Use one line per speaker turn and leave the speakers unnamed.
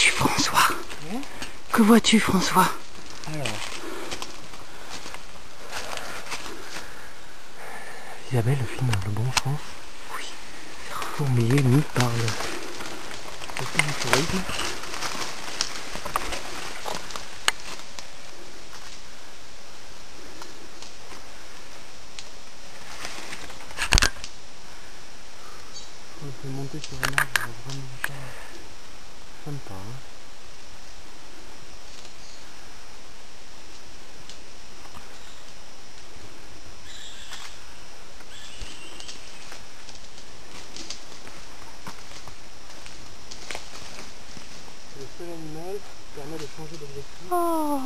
vois-tu François Que vois-tu François
Alors. Isabelle filme le bon sens.
Oui.
Fourmiller nous parle. C'est du tourisme. On peut monter sur un arbre vraiment le seul animal qui permet de changer d'objectif.
Oh